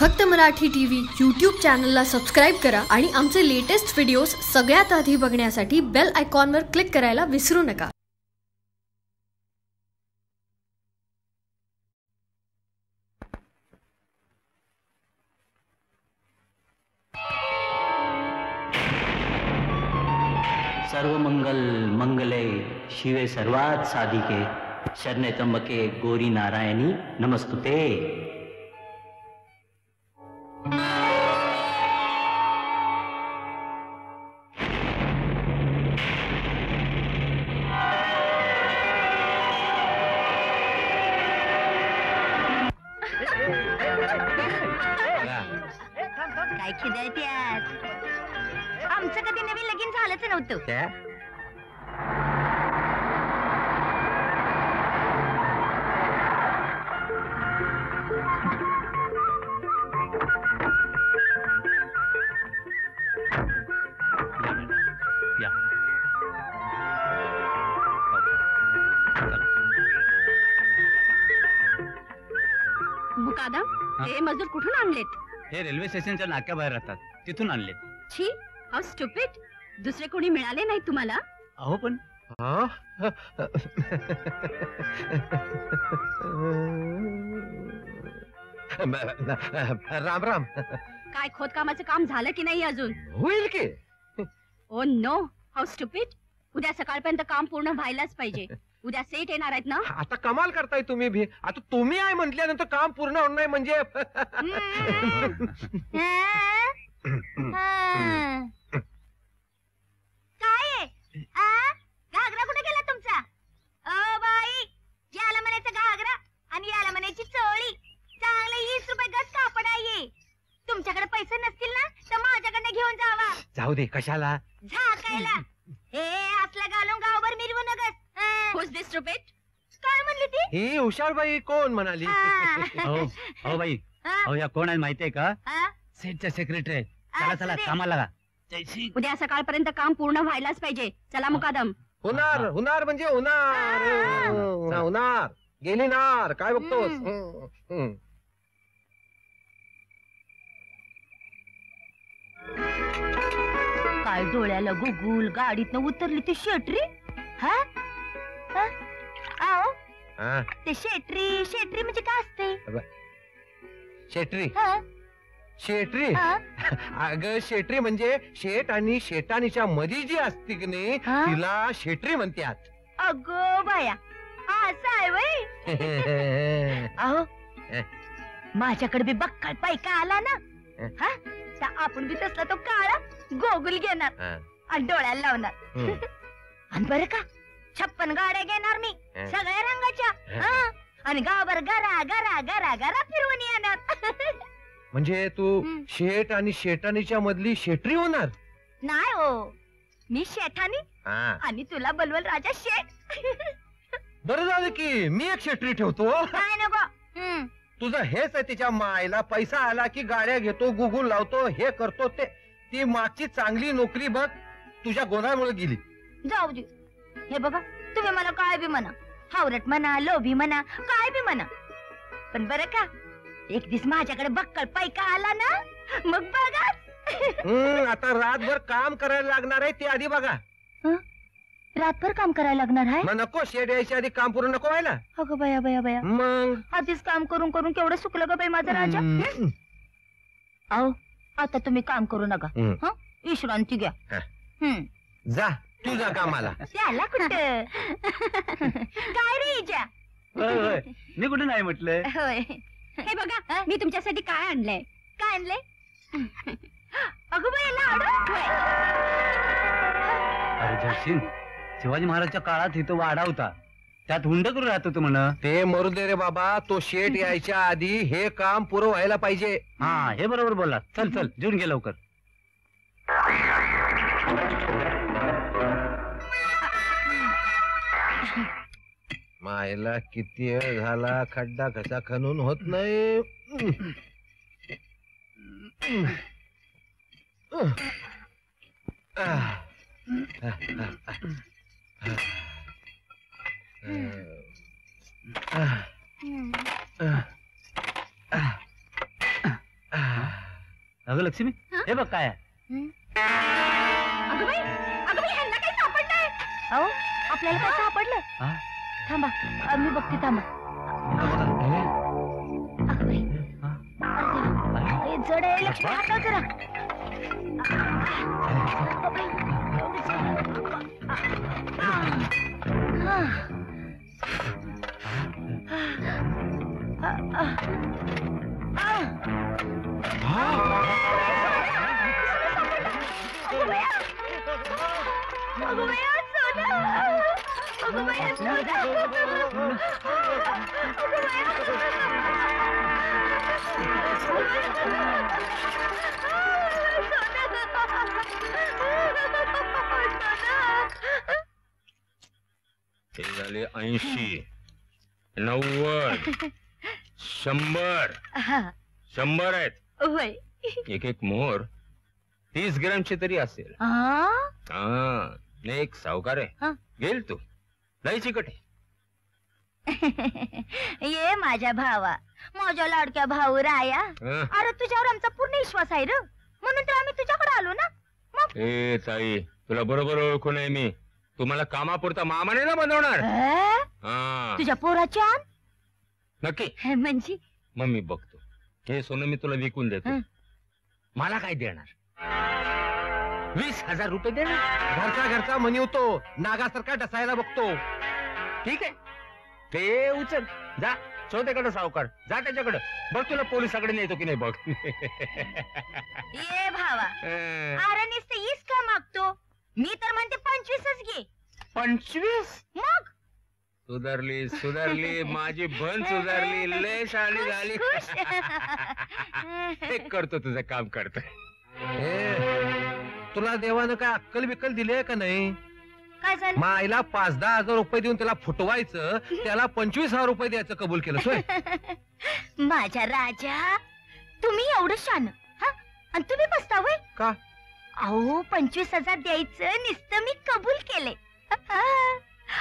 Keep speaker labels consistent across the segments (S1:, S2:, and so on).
S1: फक्त Marathi TV YouTube चॅनलला subscribe करा आणि आमचे लेटेस्ट व्हिडिओज सगळ्यात आधी बघण्यासाठी बेल आयकॉनवर क्लिक करायला विसरू नका.
S2: सर्व मंगल मंगले शिवे सर्वात साधिके शरणे त्र्यंबके गोरी नारायणी नमस्तुते.
S3: मुकादम
S4: हा?
S3: मजूर कुठून आणलेत?
S4: हे रेल्वे स्टेशनच्या नाक्याबाहेर राहतात. तिथून आणले
S3: छी हाऊ स्टुपिड दुसरे कोणी मिळाले नाही तुम्हाला?
S4: अहो पण
S5: राम राम.
S3: काय खोदकामाचं काम झालं की नाही अजून?
S5: होईल की.
S3: Oh no. हाऊ स्टुपिड उद्या सकाळपर्यंत काम पूर्ण व्हायलाच पाहिजे. उद्या सेट येणार आहेत ना?
S5: आता कमाल करताय तुम्ही भी. आता तुम्ही आहे म्हटल्यानंतर काम पूर्ण होणार नाही म्हणजे
S3: हम्म. हा. घागरा कुठे गेला तुमचा? अ बाई याला म्हणायचं घागरा आणि याला म्हणायची चोळी. चांगले वीस रुपये गज कापड आहे. तुमच्याकडे पैसे नसतील ना तर माझ्याकडे घेऊन जावा.
S5: जाऊ दे कशाला?
S3: झाकायला हे असला घालून गावभर मिरवू नगस. दिस रुपेट काय म्हणली ती?
S5: ही हुशारबाई कोण म्हणाली?
S3: हा.
S4: अहो अहो बाई.
S3: हा?
S4: अहो या कोण आहे माहितीये का?
S3: हा?
S4: सेटच्या सेक्रेटरी चला
S3: असू
S4: चला
S3: दे.
S4: कामाला लागा.
S3: उद्या सकाळपर्यंत काम पूर्ण व्हायलाच पाहिजे. चला मुकादम.
S5: होणार होणार म्हणजे होणार हं, होणार गेली नार. काय बघतोस?
S3: हम्म. काय डोळ्याला गुगुल गाडीतनं उतरली ती शेटरी? हा? हा? आओ.
S5: हा,
S3: ते शेटरी शेटरी म्हणजे काय असते?
S5: शेटरी.
S3: हा?
S5: शेटरी
S3: हा?
S5: अगं शेटरी म्हणजे शेट आणि शेटाणीच्या मध्ये जी असते की नाही
S3: हा?
S5: तिला शेटरी म्हणतात
S3: अगो बाया असं आहे वय अहो माझ्याकडे बी बक्कळ पैका आला ना हा तर आपण बी तसला तो काळा गोगुल घेणार
S5: हा.
S3: आणि डोळ्याला लावणार. आणि बरं का छप्पन गाड्या घेणार मी. सगळ्या रंगाच्या
S5: हा.
S3: आणि गावावर गरा गरा गरा गरा फिरवून येणार
S5: म्हणजे तू. शेट आणि शेटाणीच्या मधली शेटरी होणार?
S3: नाही हो. मी शेठानी
S5: हा.
S3: आणि तुला बलवल राजा शेठ.
S5: बरं झालं की मी एक शेटरी ठेवतो.
S3: काय नको. हं.
S5: तुझं हेच आहे तिच्या मायला पैसा आला की गाड्या घेतो गुगुल लावतो हे करतो ते. ती मागची चांगली नोकरी बघ तुझ्या गोंधळामुळे गेली.
S3: जाऊ दे. हे बघा तुम्ही मला काय बी म्हणा. हावरट म्हणा लोभी म्हणा काय बी म्हणा. पण बरं का एक दिवस माझ्याकडे बक्कळ पैका आला ना मग बघा.
S5: हम्म, आता रातभर काम करायला लागणार आहे ते आधी बघा.
S3: रातभर काम करायला लागणार आहे?
S5: मग नको शेट यायच्या आधी काम पूर्ण नको व्हायला.
S3: अगं बया बया बया.
S5: मग?
S3: आधीच काम करून करून केवढं सुकलं ग बाई माझा राजा?
S5: हम्म.
S3: अहो आता तुम्ही काम करू नका. हं? विश्रांती घ्या.
S5: हा.
S3: हं.
S5: जा तुझा कामाला.
S3: त्याला कुठं? काय रे
S4: होय, होय. मी कुठे नाही म्हटलंय
S3: होय. हे बघा मी तुमच्यासाठी काय आणलंय? काय आणलंय? अगं बाई.
S4: अरे जयसिंग शिवाजी महाराजच्या काळात इथं वाडा होता. त्यात हुंड करून राहत होतो म्हण.
S5: ते मरू दे रे बाबा तो शेट यायच्या आधी हे काम पुरं व्हायला पाहिजे.
S4: हा हे बरोबर बोलला चल चल जेवून घे लवकर.
S5: मायला किती वेळ झाला खड्डा कसा खणून होत नाही
S4: अगं लक्ष्मी
S6: हा?
S4: हे बघ काय आहे.
S3: अगं बाई अगं बाई ह्यांना काही सापडलंय अहो आपल्याला काय सापडलं
S4: हा?
S3: थांबा अ, मी बघते थांबा
S4: हे?
S3: अगं बाई
S4: हा?
S3: अरे देवा. हे जड आहे लक्ष्मी हातावर जरा
S7: ते झाले ऐंशी नव्वद शंभर. शंभर आहेत.
S3: होय.
S7: एक एक मोहर तीस ग्रॅमची तरी असेल? हा नाही एक सावकार
S3: हा.
S7: आहे गेल तू. लय चिकट आहे.
S3: ये माझ्या भावा. माझ्या लाडक्या भाऊ राया.
S7: हं?
S3: अरे तुझ्यावर आमचा पूर्ण विश्वास आहे र. म्हणून तर आम्ही तुझ्याकडे आलो ना.
S7: ए ताई तुला बरोबर ओळखून आहे मी. तुम्हाला कामापुरता मामाने ना बनवणार.
S3: अ?
S7: हा.
S3: तुझ्या पोराच्या?
S7: नक्की.
S3: म्हणजे?
S7: मग मी बघतो. हे सोनं मी तुला विकून देतो.
S3: हं.
S7: मला काय देणार? वीस हजार रुपये देणार?
S5: घरचा घरचा म्हणी होतो नागासारखा डसायला बघतो.
S7: ठीक आहे. ते उचल. जा. चौथ्याकडे सावकार. जा त्याच्याकडे. बघ तुला पोलिसाकडे नेतो की नाही बघ.
S3: ये भावा. अरे नुसतं ईस का मागतो? मी तर म्हणते पंचवीसच घे.
S7: पंचवीस?
S3: मग?
S7: सुधारली सुधारली. माझी बन सुधारली. लय शाळी झाली.
S3: खुश.
S7: हे करतो तुझं काम करतो
S5: ए, तुला देवानं काय अक्कल बिक्कल दिले का नाही?
S3: काय झालं?
S5: मायला पाच दहा हजार रुपये देऊन त्याला फुटवायचं त्याला पंचवीस हजार रुपये द्यायचं कबूल केलं सोय.
S3: माझ्या राजा तुम्ही एवढं शान हा? आणि तुम्ही बसता वय
S5: का?
S3: अहो पंचवीस हजार द्यायचं नुसतं मी कबूल केले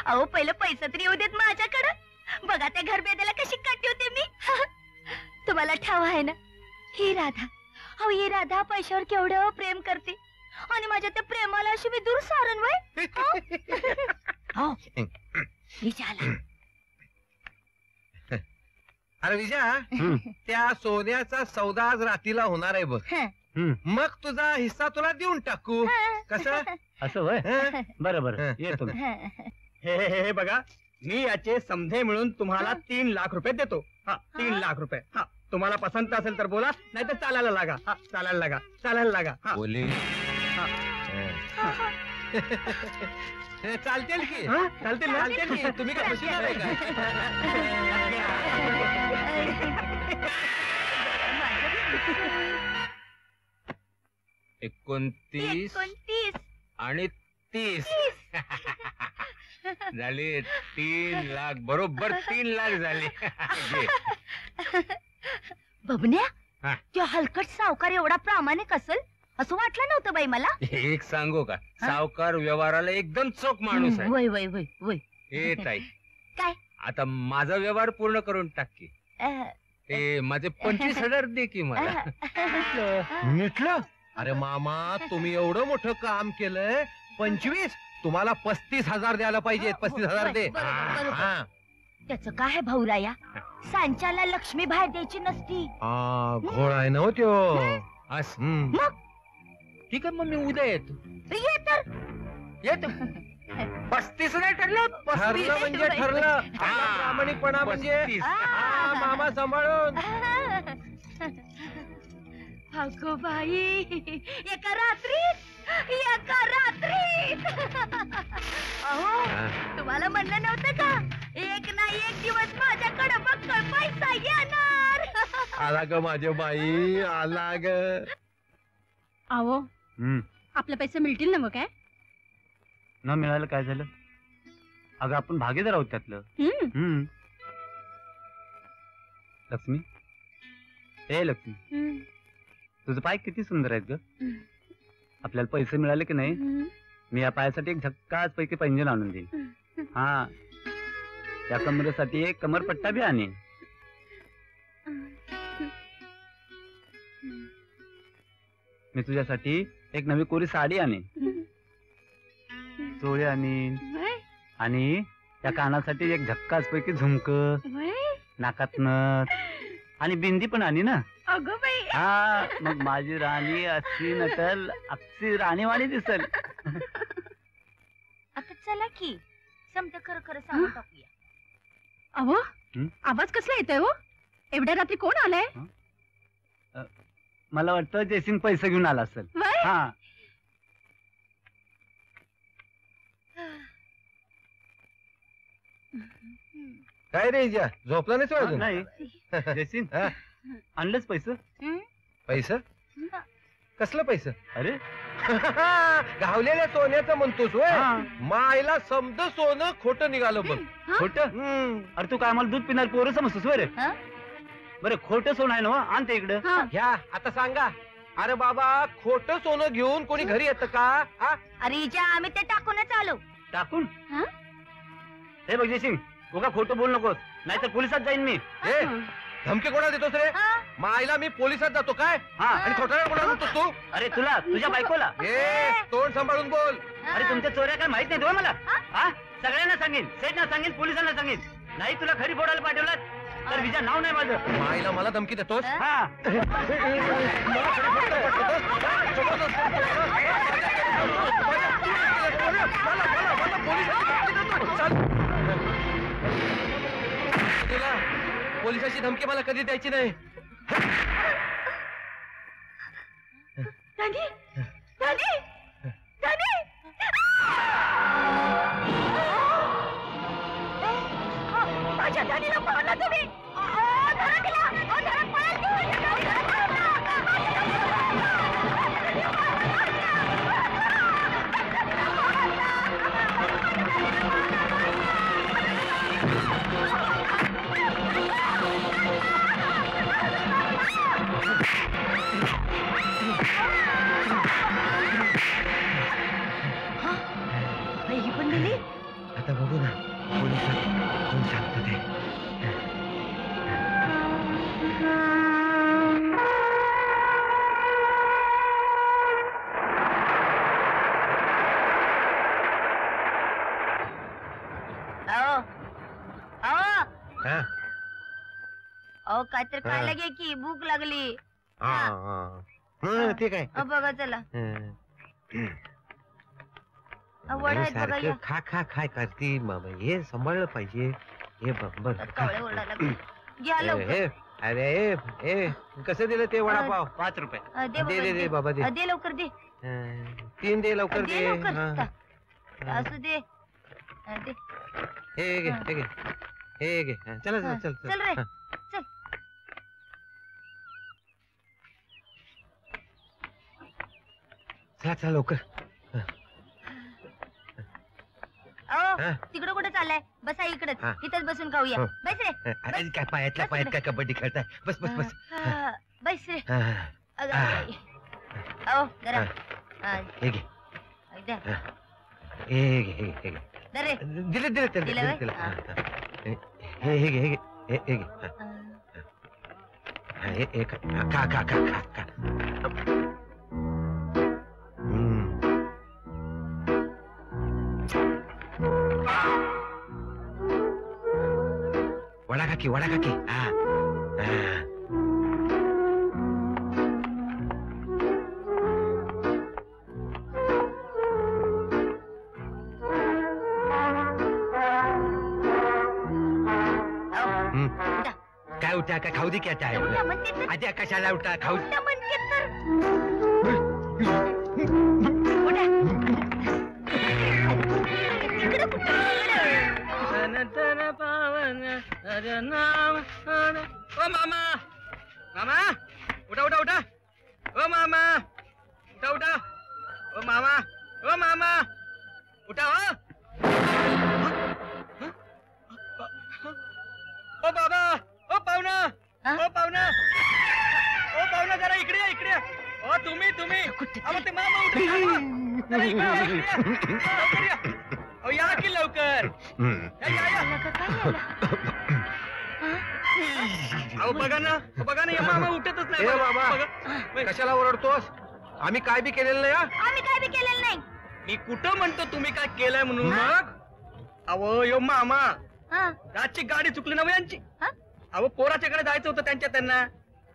S3: अहो पहिलं पैसा तरी येऊ देत माझ्याकडं. बघा त्या घर बेदाला कशी काढली होते मी. तुम्हाला ठाव आहे ना? ही राधा. अहो ही राधा पैशावर केवढं प्रेम करते. आणि माझ्या त्या प्रेमाला अशी मी दूर सारण वय हो? विचारला
S5: अरे विजया
S4: हं.
S5: त्या सोन्याचा सौदा आज रातीला होणार आहे बघ.
S4: हं.
S5: मग तुझा हिस्सा तुला देऊन टाकू. कसं?
S4: असं वय
S5: हं?
S4: बरं बरं. येतो.
S8: हे. हे हे- बघा. मी याचे समधे मिळून तुम्हाला तीन लाख रुपये देतो. हा तीन? लाख रुपये. हा तुम्हाला पसंत असेल तर बोला नाही तर चालायला लागा. हा चालायला लागा चालायला लागा. हा.
S7: बोली
S5: हे चालतील की?
S8: हा? चालतील ना?
S5: चालतील की? तुम्ही काय बसणार आहे का?
S7: एकोणतीस
S3: एकोणतीस.
S7: आणि तीस. झाले तीन लाख. बरोबर तीन लाख झाले. घे.
S3: बबन्या
S7: हा.
S3: तो हलकट सावकार एवढा प्रामाणिक असेल? असं वाटलं नव्हतं बाई मला.
S7: एक सांगू का? सावकार व्यवहाराला एकदम चोख माणूस आहे.
S3: वय वय वय वय.
S7: हे ताई.
S3: काय?
S7: आता माझा व्यवहार पूर्ण करून टाक की. ते माझे पंचवीस हजार दे की मला.
S5: मिटलं? अरे मामा तुम्ही एवढं मोठं काम केलंय. पंचवीस? तुम्हाला पस्तीस हजार द्यायला पाहिजे पस्तीस हजार दे.
S3: बरोबर, बरोबर.
S5: हा.
S3: त्याचं काय आहे भाऊराया? सांच्याला लक्ष्मी बाहेर द्यायची नसती.
S5: हा, घोळ आहे ना हो त्यो.
S7: अस
S5: हम्म.
S7: ठीक आहे मग मी उद्या येतो.
S3: ये तर.
S7: येतो. पस्तीस नाही ठरलं? पस्तीस
S5: ठरलं. म्हणजे ठरलं. आपला प्रामाणिकपणा म्हणजे
S7: पस्तीस.
S5: हा, मामा सांभाळून.
S3: अगो बाई एका रात्रीत एका रात्रीत. अहो. तुम्हाला म्हणलं नव्हतं का? एक ना एक दिवस माझ्याकडे बघ पैसा येणार.
S5: आला ग माझ्या बाई आला ग.
S6: अहो
S4: हं.
S6: आपले पैसे मिळतील ना मग काय?
S4: न मिळालं काय झालं? अगं आपण भागीदार आहोत त्यातलं.
S6: हम्म.
S4: हं. लक्ष्मी? ए लक्ष्मी.
S6: हम्म,
S4: तुझं पाय किती सुंदर आहेत ग. आपल्याला पैसे मिळाले की नाही?
S6: हम्म.
S4: मी या पायासाठी एक झक्काच पैकी पैंजण आणून देईन. हा. त्या कमरेसाठी एक कमरपट्टा बी आणीन. मी तुझ्यासाठी एक नवी कोरी साडी आणीन. चोळी आणीन. आणि त्या कानासाठी एक झक्काच पैकी झुमक नाकात नथ आणि बिंदी पण आणि ना.
S3: अगं बाई.
S4: हा मग माझी राणी अशी नटल अक्षी राणीवाणी दिसल.
S3: आता चला की समजा खरं खरं सांगून टाकूया.
S6: अहो? आवाज कसला येतोय हो? एवढ्या रात्री कोण आलाय?
S4: मला वाटतं जयसिंग पैसे घेऊन आला असेल.
S6: वय?
S4: हा.
S5: काय रे इजा झोपला नाहीस होय अजून?
S4: नाही. जयसिंग
S5: हा?
S4: आणलंच पैसे?
S5: पैसे? कसलं पैसे?
S4: अरे.
S5: गावलेल्या सोन्याचं म्हणतोस होय?
S4: हा.
S5: मायला समज सोनं खोटं निघालं बघ.
S4: खोट?
S5: हम्म.
S4: अरे तू काय आम्हाला दूध पिणार पोरं समजतोस होय रे?
S3: हा?
S4: बरं खोटं सोन आहे ना हो? आण ते इकडं.
S6: हा.
S5: घ्या. आता सांगा. अरे बाबा खोटं सोनं घेऊन कोणी घरी येतं का? हा?
S3: अरे इजा आम्ही ते टाकूनच आलो.
S4: टाकून?
S6: हा?
S4: हे बघ जयसिंग उगा खोटं बोल नकोस. नाहीतर पोलिसात जाईन मी.
S5: ए धमकी कोणाला देतोस रे?
S3: हा?
S5: मायला मी पोलिसात जातो काय?
S4: हा.
S5: आणि खोटा कोणाला म्हणतोस तू?
S4: अरे तुला तुझ्या बायकोला.
S5: ए तोंड सांभाळून बोल.
S4: अरे तुमच्या चोऱ्या काय माहीत नाही तुला मला? हा? सगळ्यांना सांगेन सेठना सांगेन पोलिसांना सांगेन. नाही तुला खरी बोडायला पाठवलं तर विजा नाव नाही माझं.
S5: मायला मला धमकी देतोस?
S4: हा.
S5: तुला पोलिसाची धमकी मला कधी द्यायची नाही.
S3: दादी दादी दादी माझ्या दादीला पळवला तुम्ही धरा तिला. धरा, खायला घे की भूक लागली?
S5: हा, हा. हं, ठीक आहे.
S3: बघा चला.
S5: हं.
S3: वडा
S5: अरे
S3: आहेत बघा या
S5: सारखं खा खा खाय करती. मामा हे सांभाळलं पाहिजे. हे बघ बघ. खा.
S3: कवळे ओरडायला लागले. घ्या लवकर.
S5: हे, अरे ए, ए कसं दिलं ते वडापाव
S4: पाच रुपये.
S3: अ, दे
S5: दे दे. बाबा दे.
S3: अ, दे लवकर दे.
S5: हं, तीन दे लवकर
S3: दे
S5: दे.
S3: लवकर.
S5: हं.
S3: ता- असू दे. अ, दे.
S5: हे घे हे. घे. हे घे. हं, चला चला
S3: हं,
S5: चल.
S3: चल रे.
S5: हं.
S3: चल
S5: चला लवकर.
S3: अहो
S5: हं.
S3: तिकडे कुठे चाललाय? बसा इकडेच.
S5: हा.
S3: इथेच बसून खाऊया.
S5: हो.
S3: बस रे.
S5: अरे काय पायातल्या
S3: बस
S5: पायात
S3: इकडे.
S5: काय कबड्डी खेळताय? बस बस बस.
S3: हा, बस रे.
S5: हं,
S3: अगं,
S5: हा.
S3: आई. अहो जरा.
S5: हा.
S3: हा,
S5: हे घे.
S3: द्या.
S5: हे. घे हे घे हे घे.
S3: दे रे.
S5: दिले दिले त्याला
S3: दिलं
S5: दिले
S3: व्हय?
S5: त्याला
S3: हा.
S5: हं, हं. हे हे घे हे घे. हे हे घे. हं,
S3: अ,
S5: हं, हे हे खा खा खा खा खा खा. हम्म.
S3: उठा.
S5: काय उठा काय खाऊ दे की आता.
S3: उठा म्हणते तर.
S5: आधी कशाला उठा? खाऊ
S3: उठा म्हणते
S8: ओ मामा मामा उठा
S5: आम्ही काय बी केलेलं नाही हा?
S3: आम्ही काय बी केलेलं नाही.
S8: मी कुठं म्हणतो तुम्ही काय केलंय म्हणून
S5: मग?
S8: अहो यो मामा.
S3: हा.
S8: रातची गाडी चुकली ना हो यांची?
S3: हा?
S8: अहो पोराच्याकडे जायचं होतं त्यांच्या त्यांना.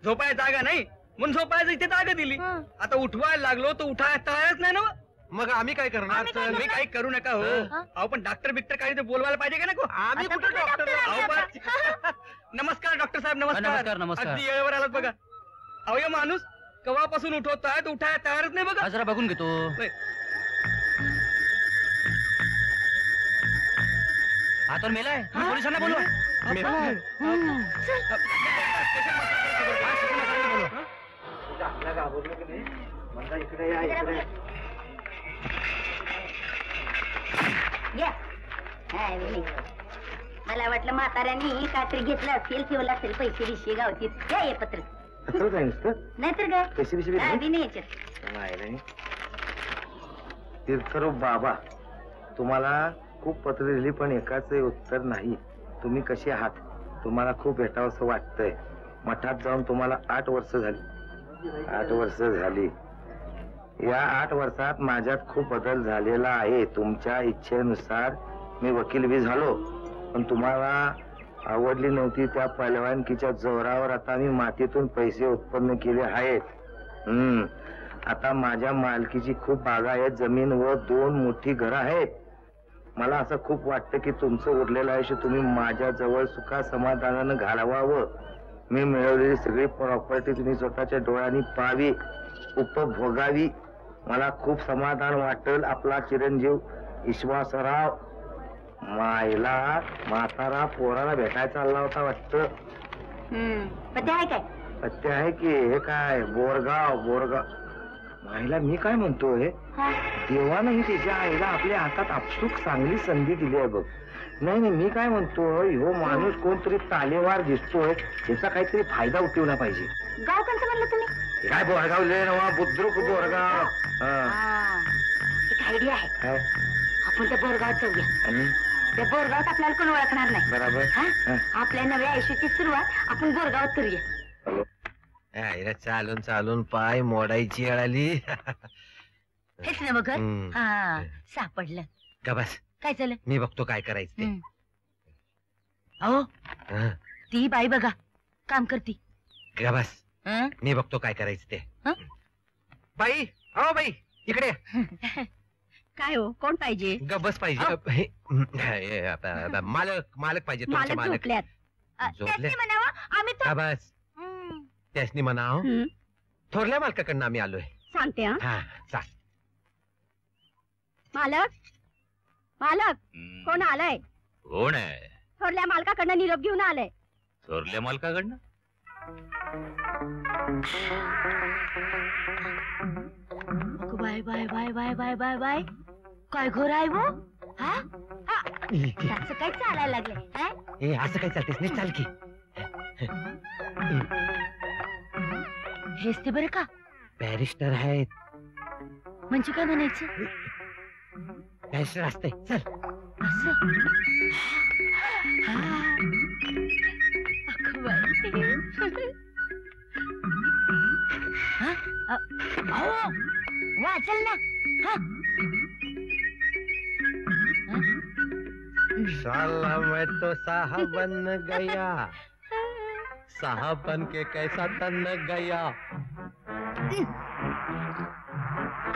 S8: झोपायला जागा नाही. म्हणून झोपायचं इथे जागा दिली.
S3: हा.
S8: आता उठवायला लागलो तर उठायला तयारच नाही ना हो.
S5: मग आम्ही काय करणार?
S3: आम्ही काय.
S8: तुम्ही काही करू नका हो.
S3: हा?
S8: अहो पण डॉक्टर बिक्टर काही ते बोलवायला पाहिजे का नको?
S5: आम्ही
S3: आता
S5: कुठे
S3: कुठे
S5: डॉक्टर
S8: अहो नमस्कार डॉक्टर साहेब नमस्कार.
S2: नमस्कार, नमस्कार.
S8: अगदी वेळेवर आलात बघा. अहो या माणूस कवापासून उठवताय तर उठायला तयारच नाही बघा.
S2: हा जरा बघून घेतो.
S8: होय.
S2: हा तर मेलाय. पोलिसांना बोलवा.
S3: घ्या. हाय, मुली. मला वाटलं म्हाताऱ्यांनी काहीतरी घेतलं असेल ठेवलं असेल पैसे घ्या हे पत्र. नाहीतर काय
S9: पैसे बिशे
S3: काय बी नाही याच्यात.
S9: तीर्थरूप बाबा तुम्हाला खूप पत्र लिहिली पण एकाच उत्तर नाही तुम्ही कसे आहात तुम्हाला खूप भेटावंसं वाटतंय मठात जाऊन तुम्हाला आठ वर्ष झाली आठ वर्ष झाली या आठ वर्षात माझ्यात खूप बदल झालेला आहे तुमच्या इच्छेनुसार मी वकील बी झालो पण तुम्हाला आवडली नव्हती त्या पलवानकीच्या जोरावर आता मी मातीतून पैसे उत्पन्न केले आहेत. हम्म. आता माझ्या मालकीची खूप बागायत जमीन व दोन मोठी घरं आहेत. मला असं खूप वाटतं की तुमचं उरलेलं आयुष्य तुम्ही माझ्या जवळ सुखा समाधानानं घालवावं. मी मिळवलेली सगळी प्रॉपर्टी तुम्ही स्वतःच्या डोळ्यांनी पाहावी उपभोगावी. मला खूप समाधान वाटेल आपला चिरंजीव. विश्वासराव मायला म्हातारा पोराला भेटायला चालला होता वाटतं.
S3: हम्म. पण ते आहे काय?
S9: ते आहे की हे काय बोरगाव बोरगाव. मायला मी काय म्हणतोय
S3: हा.
S9: देवानंही त्याच्या आईला आपल्या हातात आपसूक चांगली संधी दिली आहे बघ. नाही नाही मी काय म्हणतोय ह्यो माणूस कोणतरी तालेवार दिसतोय त्याचा काहीतरी फायदा उठवला पाहिजे.
S3: गाव कोणतं म्हणलं तुम्ही?
S9: हे काय बोरगाव लिहिले ना बुद्रुक बोरगाव. हा.
S3: हा. एक आयडिया आहे.
S9: काय?
S3: आपण त्या बोरगावात जाऊया.
S9: आणि?
S3: त्या बोरगावात आपल्याला कोण ओळखणार नाही.
S9: बराबर.
S3: हा? आपल्या नव्या आयुष्याची सुरुवात आपण बोरगावात करूया.
S5: चालून चालून पाय मोडायची आली
S3: हेच ना. हा सापडलं.
S5: का बस?
S3: काय झालं?
S5: मी बघतो काय करायचं ते.
S3: हम्म. अहो
S5: हं.
S3: ती बाई बघा काम करती.
S5: का बस?
S3: हं?
S5: मी बघतो काय करायचं ते.
S3: हं?
S5: बाई हो बाई इकडे ये.
S6: काय हो? कोण पाहिजे?
S5: ग बस पाहिजे. हे, हे, मालक मालक पाहिजे तुमचे
S6: मालक
S5: मालक.
S6: झोपल्यात.
S3: अ,
S5: झोपले?
S3: त्यासनी म्हणावं आम्ही
S5: का बस.
S3: हम्म.
S5: त्यासनी म्हणाव
S6: हं,
S5: थोरल्या मालकाकडनं आम्ही आलोय.
S6: सांगते हा.
S5: हा चाल.
S6: मालक? मालक? कोण आलंय?
S10: कोण आहे?
S6: थोरल्या मालकाकडनं निरोप घेऊन आलंय.
S10: चोरल्या मालकाकडनं?
S3: Bye bye bye bye bye bye bye काय घोर आहे वो? हा? हा. त्याचं काय चालायला लागलंय हा?
S5: ए असं काय चालतेस नाही चाल की.
S3: हेच ते बरं का?
S5: बॅरिस्टर आहेत.
S3: म्हणजे काय म्हणायचं?
S5: बॅरिस्टर असते चल.
S3: असं? हा. अगं बाई. हा? अ, अहो, वाचल ना. हा.
S5: साला मैं तो साहब बन गया। साहब बन के कैसा तन गया।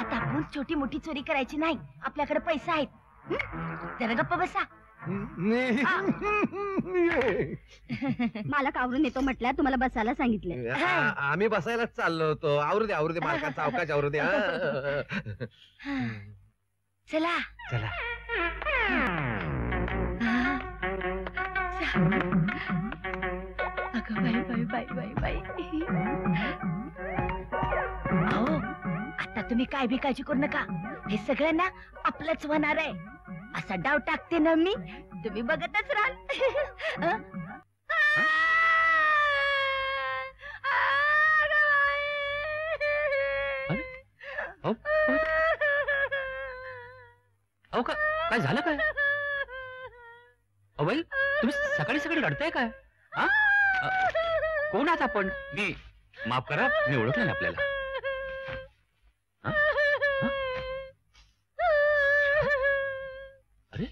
S3: आता आपण छोटी मोठी चोरी करायची नाही. आपल्याकडे पैसा आहेत. हं? जरा गप्प बसा.
S6: मालक आवरून येतो म्हटल्या तुम्हाला बसायला सांगितलंय
S5: आ- आम्ही बसायलाच चाललो होतो. आवरू दे आवरू दे मालकाचा अवकाश आवरू दे. हा.
S3: चला.
S5: चला.
S3: अगं बाई बाई बाई बाई बाई. अहो आता तुम्ही काय बी काळजी करू नका. हे सगळं ना आपलंच होणार आहे. असा डाव टाकते ना मी तुम्ही बघतच राहाल. हं?
S2: अरे? अहो, अहो का काय झालं काय? अहो बाई. तुम्ही सकाळी सकाळी रडताय काय? हा? अ, कोण आहात आपण? मी. माफ करा मी ओळखलं ना आपल्याला.
S10: हा? अरे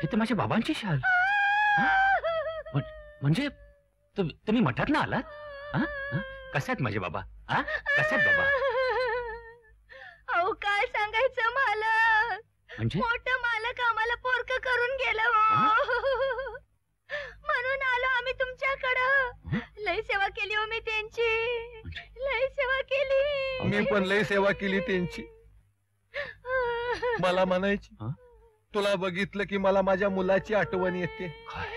S10: हे तर माझ्या बाबांची शाल. हा? म्हण- म्हणजे तुम- तुम्ही मठात ना आलात? हा? हा? कसे आहेत माझे बाबा? हा? कसे आहेत बाबा?
S3: अहो काय सांगायचं मालक
S10: म्हणजे?
S3: मोठं मालक आम्हाला पोरक करून गेलं हो म्हणून आलो आम्ही तुमच्याकडं लय सेवा केली हो मी त्यांची लय सेवा केली
S5: मी पण लई सेवा केली त्यांची. मला म्हणायची
S10: हं?
S5: तुला बघितलं की मला माझ्या मुलाची आठवण येते.
S10: काय?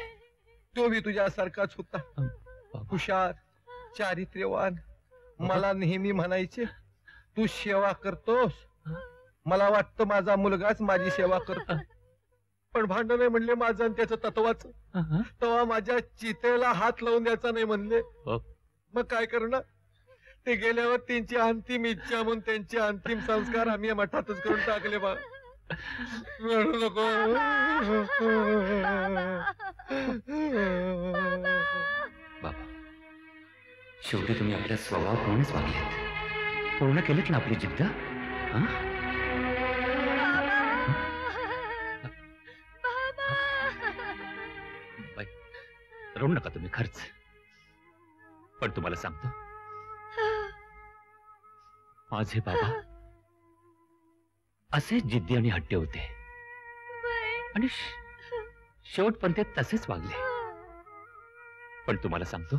S5: तो बी तुझ्यासारखाच होता.
S10: बाबा.
S5: हुशार चारित्र्यवान. मला नेहमी म्हणायचे तू सेवा करतोस. मला वाटतं माझा मुलगाच माझी सेवा करतो. पण भांडण नाही म्हणले माझं आणि त्याचं तत्वाचं.
S10: हा, हा.
S5: तेव्हा माझ्या चितेला हात लावून द्यायचा नाही म्हणले.
S10: हो.
S5: मग काय करणार ते गेल्यावर त्यांची अंतिम इच्छा म्हणून त्यांचे अंतिम संस्कार आम्ही या मठातच करून टाकले बा. रडू नको.
S10: बाबा शेवटी तुम्ही आपल्या स्वभावाप्रमाणेच वागलेत पूर्ण केलेत ना आपली जिद्द? हा? रडू नका तुम्ही खर्च. पण तुम्हाला सांगतो माझे बाबा. असे जिद्दी आणि हट्टे होते. आणि शेवट शेवटपर्यंत ते तसेच वागले. पण तुम्हाला सांगतो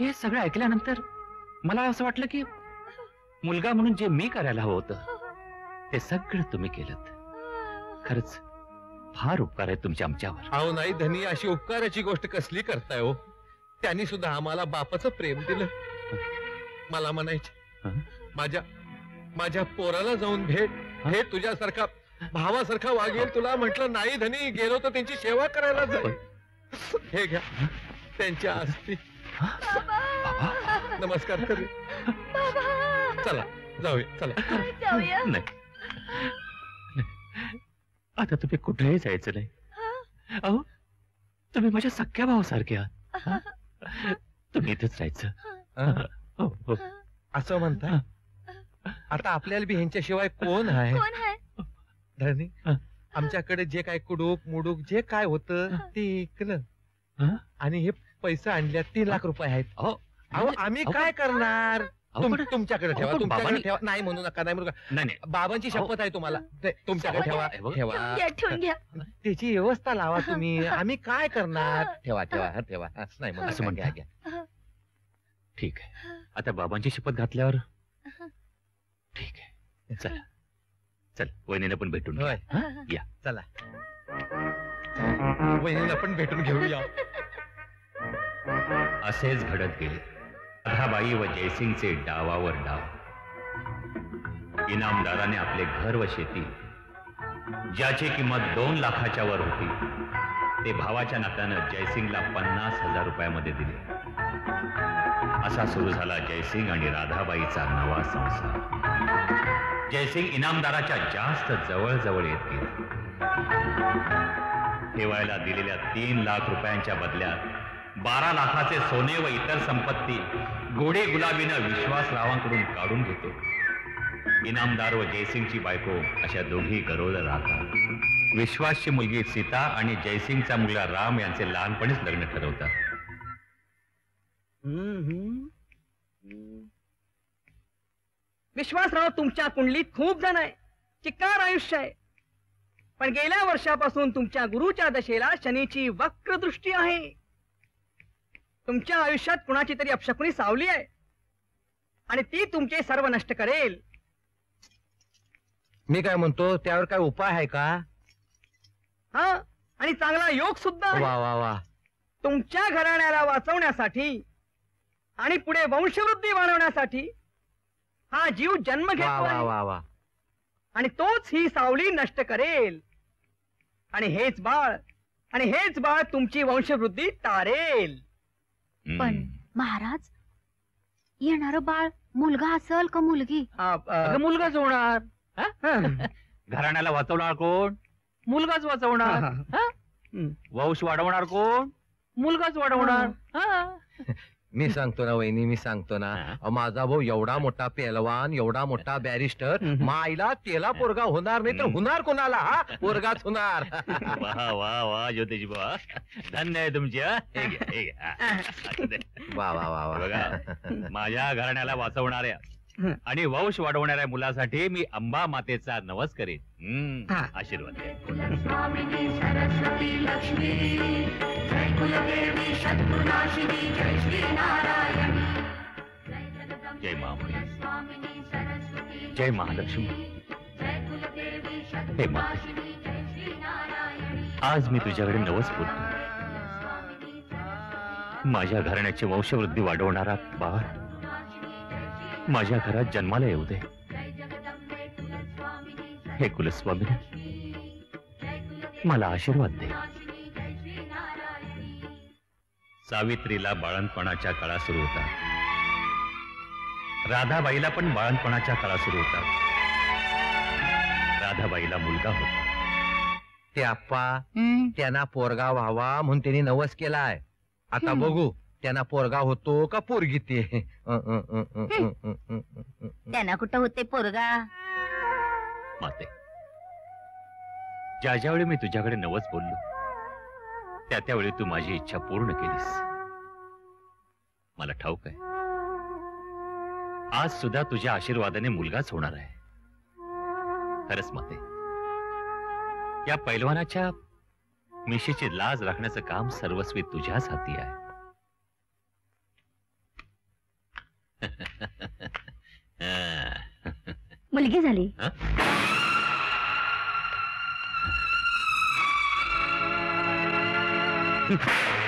S10: हे सगळं ऐकल्यानंतर मला असं वाटलं की मुलगा म्हणून जे मी करायला हवं होतं ते सगळं तुम्ही केलं खरंच फार उपकार आहे तुमच्या आमच्यावर.
S5: अहो नाही धनी अशी उपकाराची गोष्ट कसली करताय हो? त्यांनी सुद्धा आम्हाला बापाचं प्रेम दिलं. मला म्हणायचे.
S10: हं?
S5: माझ्या माझ्या पोराला जाऊन भेट हे? तुझ्यासारखा भावासारखा वागेल तुला म्हटलं नाही धनी गेलो तर त्यांची सेवा करायला जाईल हे घ्या त्यांच्या आस्ती.
S10: बाबा.
S5: नमस्कार कर. चला जाऊया चला.
S3: जाऊया.
S10: नाही. नाही. आता तुम्ही कुठेही जायचं नाही. अहो तुम्ही माझ्या सख्या भावासारखे आहात. हा? तुम्ही इथेच राहायचं.
S5: हं?
S10: हो? हो.
S5: असं म्हणता आता आपल्याला बी ह्यांच्याशिवाय कोण आहे?
S3: कोण आहे?
S5: धनी
S10: हं.
S5: आमच्याकडे जे काय कुडूक मुडूक जे काय होतं ते ऐकलं
S10: हं?
S5: आणि हे पैसे आणल्या तीन लाख रुपये आहेत.
S10: अहो
S5: अहो आम्ही काय करणार? तुमच्याकडे ठेवा तुमच्याकडे
S10: बाबांनी-
S5: ठेवा. नाही म्हणू नका नाही म्हणू नका.
S10: नाही नाही.
S5: बाबांची. शपथ आहे तुम्हाला. ते तुमच्याकडे ठेवा
S10: हे.
S5: ठेवा. त्याची व्यवस्था लावा तुम्ही. आम्ही काय करणार? ठेवा ठेवा हा, ठेवा. हा, नाही म्हणू
S10: असं
S5: घ्या.
S10: ठीक आहे. आता बाबांची शपथ घातल्यावर? ठीक आहे. चला. चल वहिनीला पण भेटून घ्या. हा? या.
S5: चला. वहिनीला पण भेटून घेऊया.
S10: असेच घडत गेले. राधाबाई व जयसिंगचे डावावर डाव. इनामदाराने आपले घर व शेती ज्याची किंमत दोन लाखाच्या वर होती ते भावाच्या नात्यानं जयसिंगला पन्नास हजार रुपयामध्ये दिले. असा सुरू झाला जयसिंग आणि राधाबाईचा नवा संसार. जयसिंग इनामदाराच्या जास्त जवळ जवळ येत गेला. ठेवायला दिलेल्या तीन लाख रुपयांच्या बदल्यात बारा लाखाचे सोने व इतर संपत्ती गोडे गुलाबीनं विश्वासरावांकडून काढून घेतो. इनामदार व जयसिंगची बायको अशा दोघी गरोदर राहतात. विश्वासची मुलगी सीता आणि जयसिंगचा मुलगा राम यांचे लहानपणीच लग्न ठरवतात.
S8: विश्वासराव तुमच्या कुंडलीत खूप जण आहे. चिक्कार आयुष्य आहे. पण गेल्या वर्षापासून तुमच्या गुरुच्या दशेला शनीची वक्र दृष्टी आहे. तुमच्या आयुष्यात कुणाची तरी अपशकुनी सावली आहे. आणि ती तुमचे सर्व नष्ट करेल.
S5: मी काय म्हणतो त्यावर काय उपाय आहे का?
S8: हा आणि चांगला योग सुद्धा.
S5: वा वा वा.
S8: तुमच्या घराण्याला वाचवण्यासाठी आणि पुढे वंशवृद्धी वाढवण्यासाठी हा जीव जन्म घेतो आहे.
S5: वा वा.
S8: आणि तोच ही सावली नष्ट करेल. आणि हेच बाळ आणि हेच बाळ तुमची वंशवृद्धी तारेल.
S6: पण महाराज येणार बाळ मुलगा असल का मुलगी?
S8: हा,
S10: मुलगाच होणार.
S8: हं.
S10: घराण्याला वाचवणार कोण? मुलगाच वाचवणार. वंश वाढवणार कोण? मुलगाच वाढवणार. हा.
S5: मी सांगतो ना वहिनी मी सांगतो ना. अहो, माझा भाऊ एवढा मोठा पेलवान एवढा मोठा बॅरिस्टर. मायला तेला पोरगा होणार नाही तर. होणार कोणाला हा पोरगाच होणार
S10: वा वा वा ज्योतिष बुवा धन्य आहे तुमची हं? हे घ्या, हे घ्या. असू दे.
S5: वा वा वा वा
S10: बघा माझ्या घराण्याला वाचवणाऱ्या. आणि वंश वाढवणाऱ्या मुलासाठी मी अंबा मातेचा नवस करेन हा. आशीर्वाद द्या जय महामुनी जय महालक्ष्मी। हे आज मी तुझ्याकडे नवस बोलतो माझ्या घराण्याची वंशवृद्धी वाढवणारा बाळ माझ्या घरात जन्माला येऊ दे। हे कुलस्वामी मला आशीर्वाद दे। सावित्रीला बाळणपणाच्या काळा सुरू होता. राधाबाईला पण बाळणपणाच्या काळा सुरू होता. राधाबाईला मुलगा होता.
S5: ते आप्पा त्यांना पोरगा व्हावा म्हणून त्यांनी नवस केलाय. आता. बघू त्यांना पोरगा होतो का पोरगी ते.
S3: त्यांना कुठं होते पोरगा?
S10: माते ज्या ज्यावेळी मी तुझ्याकडे नवस बोललो त्या त्यावेळी तू माझी इच्छा पूर्ण केलीस. मला ठाऊक आहे. आज सुद्धा तुझ्या आशीर्वादाने मुलगाच होणार आहे. खरंच माते या पैलवानाच्या मिशीची लाज राखण्याचं काम सर्वस्वी तुझ्याच हाती आहे.
S6: मुलगी झाली.
S10: Ha ha ha!